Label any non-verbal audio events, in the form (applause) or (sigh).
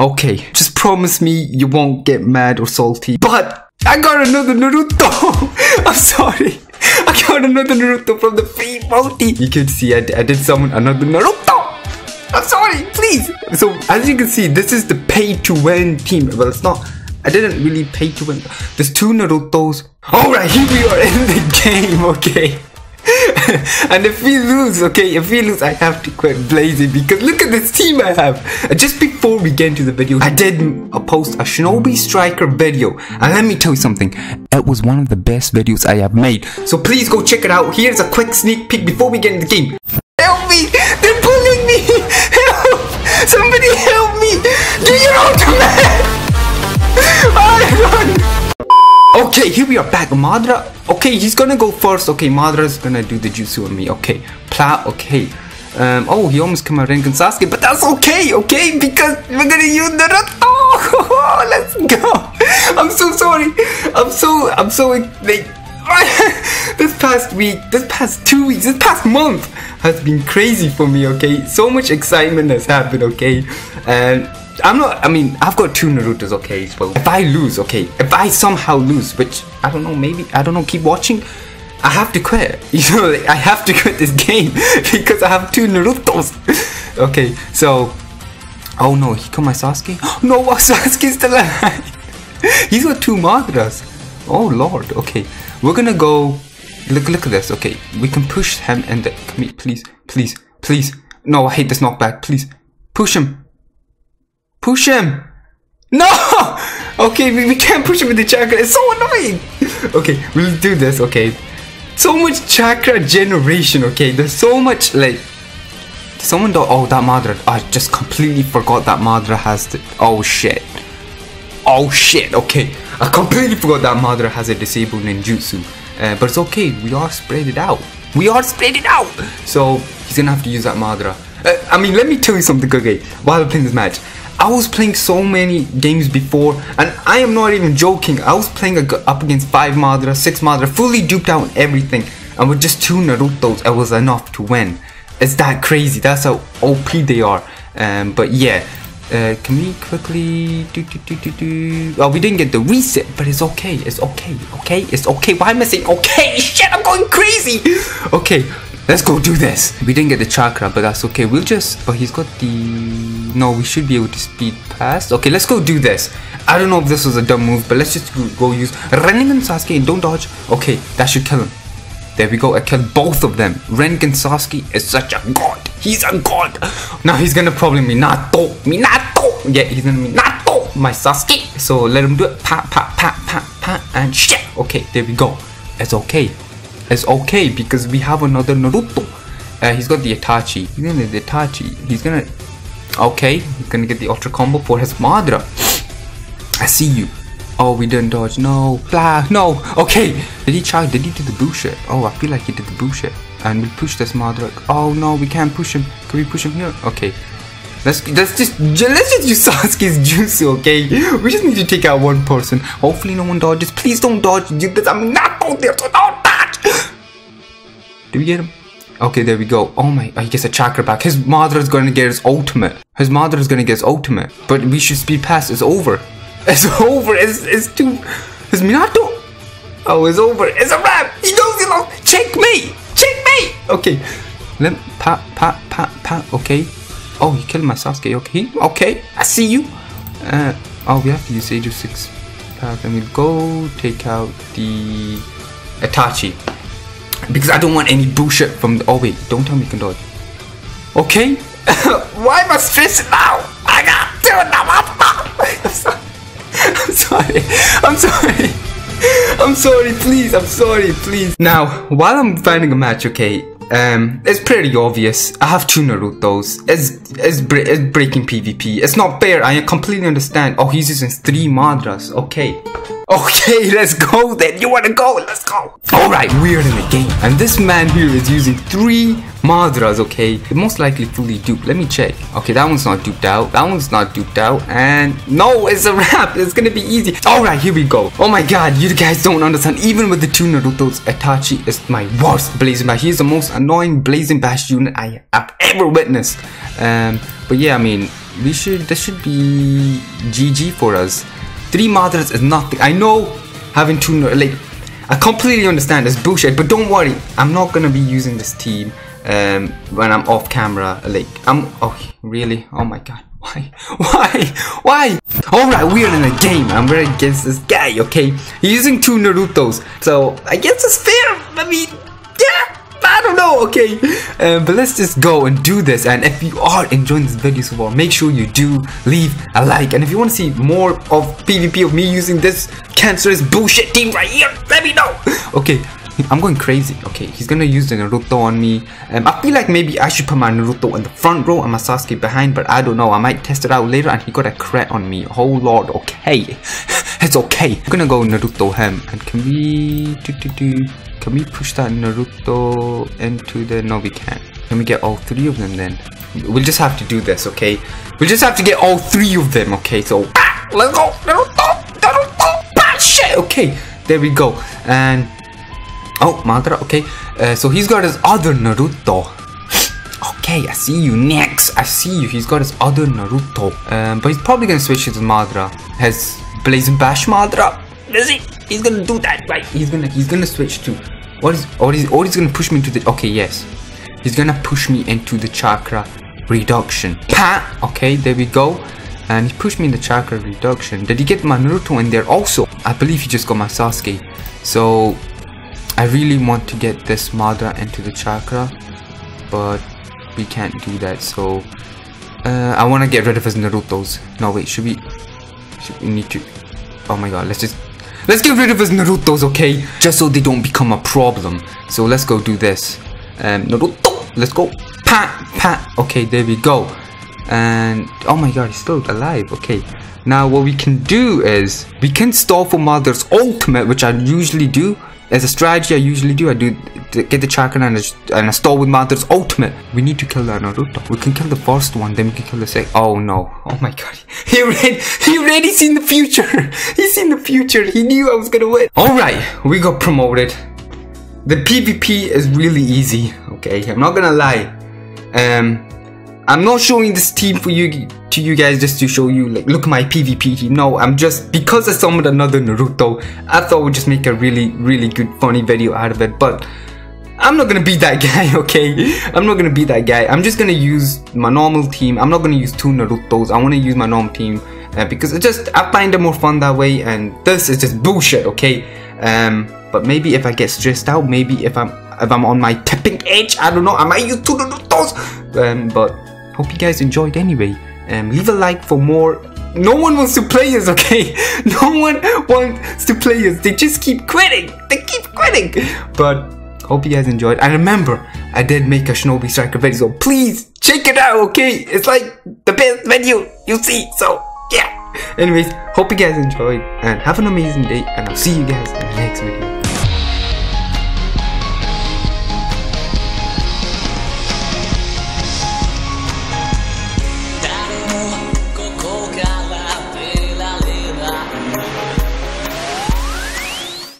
Okay, just promise me you won't get mad or salty. But I got another Naruto. (laughs) I'm sorry. I got another Naruto from the free multi. You can see I, I did summon another Naruto. I'm sorry, please. So as you can see, this is the pay to win team. Well, it's not. I didn't really pay to win. There's two Narutos. Alright, here we are in the (laughs) game, okay? (laughs) and if we lose, okay, if we lose, I have to quit Blazing because look at this team I have. Uh, just before we get into the video, I did a post a Shinobi Striker video, and let me tell you something, it was one of the best videos I have made. So please go check it out. Here's a quick sneak peek before we get into the game. Help me! They're pulling me! (laughs) Help! Somebody help me! Do you know the (laughs) man? Okay, here we are back. Madara. Okay, he's gonna go first. Okay, Madara's gonna do the jutsu on me. Okay, Pla. Okay. Um, oh, he almost came out Rengoku Sasuke, but that's okay, okay, because we're gonna use Naruto. (laughs) Oh, let's go. I'm so sorry. I'm so, I'm so like. (laughs) this past week, this past two weeks, this past month has been crazy for me. Okay, so much excitement has happened. Okay, and I'm not, I mean, I've got two Naruto's, okay, well, if I lose, okay, if I somehow lose, which, I don't know, maybe, I don't know, keep watching, I have to quit, (laughs) you know, like, I have to quit this (laughs) game, (laughs) because I have two Naruto's, okay, so, oh no, he killed my Sasuke, (gasps) no, Sasuke's still alive, he's got two Madaras, oh lord, okay, we're gonna go, look, look at this, okay, we can push him and, come here, please, please, please, no, I hate this knockback, please, push him, Push him! No! (laughs) Okay, we, we can't push him with the chakra. It's so annoying! (laughs) Okay, we'll do this, okay. So much chakra generation, okay. There's so much, like... Someone do- Oh, that Madara. I just completely forgot that Madara has the- Oh, shit. Oh, shit. Okay. I completely forgot that Madara has a disabled ninjutsu. Uh, but it's okay. We are spread it out. We are spread it out! So, he's gonna have to use that Madara. Uh, I mean, let me tell you something, okay, while playing this match. I was playing so many games before, and I am not even joking. I was playing up against 5 Madara, 6 Madara, fully duped out everything. And with just 2 Narutos, it was enough to win. It's that crazy. That's how OP they are. Um, but yeah, uh, can we quickly do, do, do, do, do. Oh, we didn't get the reset, but it's okay. It's okay. Okay, it's okay. Why am I saying okay? (laughs) Shit, I'm going crazy. Okay, Let's go do this. We didn't get the chakra, but that's okay. We'll just... Oh, he's got the... No, we should be able to speed past. Okay, let's go do this. I don't know if this was a dumb move, but let's just go use Rengoku Sasuke and don't dodge. Okay, that should kill him. There we go. I killed both of them. Rengoku Sasuke is such a god. He's a god. Now he's gonna probably Minato. Minato. Yeah, he's gonna Minato. My Sasuke. So let him do it. Pa, pa, pa, pa, pa, and shit. Okay, there we go. It's okay is okay because we have another Naruto. Uh, he's got the Itachi. He's gonna the Itachi. He's gonna okay. He's gonna get the Ultra combo for his Madara. I see you. Oh, we didn't dodge. No, blah, no. Okay. Did he try? Did he do the bullshit? Oh, I feel like he did the bullshit. And we push this Madara. Oh no, we can't push him. Can we push him here? Okay. Let's let's just let's just use (laughs) Sasuke's jutsu, okay? We just need to take out one person. Hopefully, no one dodges. Please don't dodge. Because I'm not going there. So don't did we get him? Okay, there we go. Oh my, oh, he gets a chakra back. His mother is gonna get his ultimate. His mother is gonna get his ultimate. But we should speed past. It's over. (laughs) It's over. It's, it's too... It's Minato. Oh, it's over. It's a wrap. He goes, he lost. Check me. Check me. Okay. Let pat, pat, pat, pat. Okay. Oh, he killed my Sasuke. Okay. Okay. I see you. Uh, oh, we have to use Age of 6 pack. And we'll go take out the Itachi. Because I don't want any bullshit from the- Oh wait, don't tell me you can dodge. Okay? (laughs) Why am I stressing now? I got to do it now. I'm sorry. I'm sorry. (laughs) I'm sorry, please. I'm sorry, please. Now, while I'm finding a match, okay, um, it's pretty obvious. I have two Naruto's. It's, it's, bre it's breaking PvP. It's not fair. I completely understand. Oh, he's using three Madaras. Okay. Okay, (laughs) let's go then. You wanna go? Let's go. Alright, we're in the game. And this man here is using three Madaras, okay? Most likely fully duped. Let me check. Okay, that one's not duped out. That one's not duped out. And no, it's a wrap. It's gonna be easy. Alright, here we go. Oh my god, you guys don't understand. Even with the two Naruto's, Itachi is my worst Blazing Bash. He's the most annoying Blazing Bash unit I have ever witnessed. Um, but yeah, I mean, we should this should be GG for us. Three Madaras is nothing. I know having two like I completely understand this bullshit, but don't worry, I'm not gonna be using this team um, when I'm off camera. Like I'm oh really? Oh my god. (laughs) Why? Why? Why? Alright, we're in a game and we're against this guy, okay? He's using two Narutos. So I guess it's fair. I mean, yeah. I don't know, okay? Um, but let's just go and do this. And if you are enjoying this video so far, make sure you do leave a like. And if you want to see more of PvP of me using this cancerous bullshit team right here, let me know. Okay, I'm going crazy. Okay, he's gonna use the Naruto on me. Um, I feel like maybe I should put my Naruto in the front row and my Sasuke behind, but I don't know. I might test it out later and he got a crit on me. Oh lord, okay. (laughs) it's okay. I'm gonna go Naruto him. And can we... Do, do, do, can we push that Naruto into the... No, we can't. Can we get all three of them then? We'll just have to do this, okay? We'll just have to get all three of them, okay? So, ah, let's go! Naruto! Naruto! Ah, shit! Okay, there we go. And Oh, Madara, okay. Uh, so he's got his other Naruto. okay, I see you. Next, I see you. He's got his other Naruto. Um, but he's probably gonna switch to Madara. Has Blazing Bash Madara. Does he? He's gonna do that, right? He's gonna he's gonna switch to what is or is or he's gonna push me into the okay, yes. He's gonna push me into the chakra reduction. Pa! Okay, there we go. And he pushed me in the chakra reduction. Did he get my Naruto in there also? I believe he just got my Sasuke. So I really want to get this Madara into the chakra, but we can't do that. So uh, I want to get rid of his Naruto's. No, wait, should we? Should we need to? Oh my god, let's just let's get rid of his Naruto's, okay? Just so they don't become a problem. So let's go do this. Um, Naruto, let's go. Pat, pat. Okay, there we go. And oh my god, he's still alive. Okay. Now what we can do is we can stall for Madara's ultimate, which I usually do as a strategy I usually do, I do get the chakra and I, and I stall with Madara's ultimate. We need to kill that Naruto. We can kill the first one, then we can kill the second. Oh no. Oh my god. (laughs) He already, he already seen the future. (laughs) He's seen the future. He knew I was gonna win. Alright, we got promoted. The PvP is really easy, okay? I'm not gonna lie. Um, I'm not showing this team for you to you guys just to show you like look my PvP team. No, I'm just because I summoned another Naruto, I thought we'd just make a really really good funny video out of it. But I'm not gonna be that (laughs) guy, okay? I'm not gonna be that guy. I'm just gonna use my normal team. I'm not gonna use two Narutos. I wanna use my normal team uh, because it just I find it more fun that way. And this is just bullshit, okay? Um, but maybe if I get stressed out, maybe if I'm if I'm on my tipping edge, I don't know. I might use two Narutos. Um, but hope you guys enjoyed anyway. Um, leave a like for more. No one wants to play us (laughs) okay? No one wants to play us. They just keep quitting. They keep quitting. But hope you guys enjoyed. And remember i did make a shinobi striker video. So please check it out okay? It's like the best video you see so yeah. Anyways hope you guys enjoyed and have an amazing day and i'll see you guys in the next video